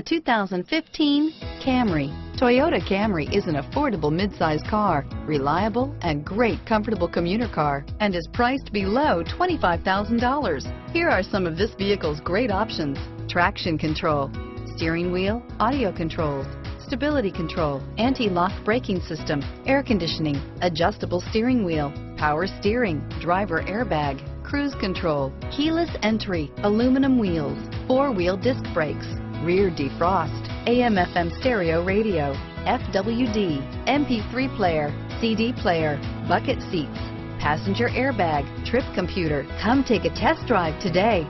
The 2015 Camry. Toyota Camry is an affordable midsize car, reliable and great comfortable commuter car, and is priced below $25,000. Here are some of this vehicle's great options. Traction control, steering wheel, audio controls, stability control, anti-lock braking system, air conditioning, adjustable steering wheel, power steering, driver airbag, cruise control, keyless entry, aluminum wheels, four-wheel disc brakes, rear defrost, AM FM stereo radio, FWD, MP3 player, CD player, bucket seats, passenger airbag, trip computer. Come take a test drive today.